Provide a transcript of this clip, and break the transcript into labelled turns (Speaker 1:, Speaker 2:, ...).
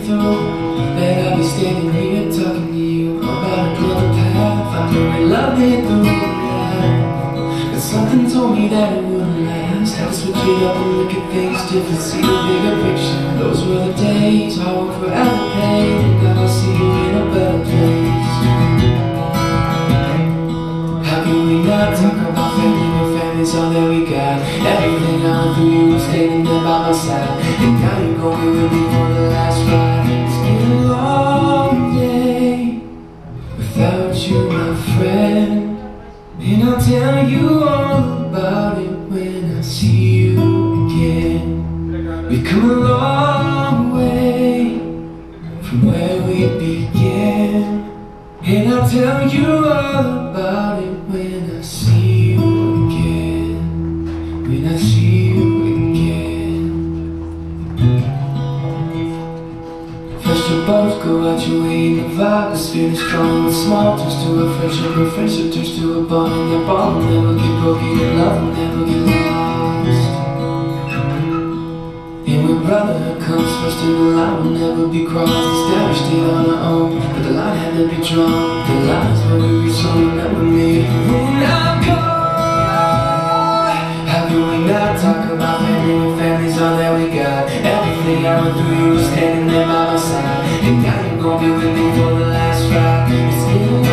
Speaker 1: through. That I'll be standing here talking to you about another path. I we loved it through life. But something told me that it wouldn't last. Had to switch it up and look at things different, see the bigger picture. Those were the days I will forever pay. And now I see you in a when all that we got? Everything I through, you were standing there by my side. And now you're gonna with me for the last ride. It's been a long day without you, my friend. And I'll tell you all about it when I see you again. We've come a long way from where we began. And I'll tell you all about it when I see you both go out your way and the vibe is strong and small Turns to a friendship and friendship turns to a bond And that bond will never get broken and love will never get lost. And when brotherhood comes first in the line will never be crossed Established it on our own, but the line had to be drawn The line is where we reach, so remember me When I'm gone How can we not talk about family when family's all that we got? Everything I went through, you were standing there by my side think I'm gonna be for the last ride.